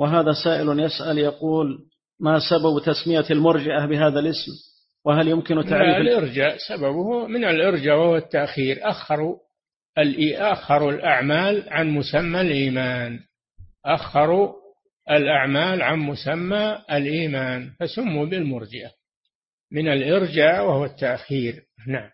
وهذا سائل يسأل يقول ما سبب تسمية المرجئة بهذا الاسم؟ وهل يمكن تعريف الإرجاء سببه من الإرجاء وهو التأخير. أخروا أخروا الأعمال عن مسمى الإيمان. أخروا الأعمال عن مسمى الإيمان فسموا بالمرجئة. من الإرجاء وهو التأخير. نعم.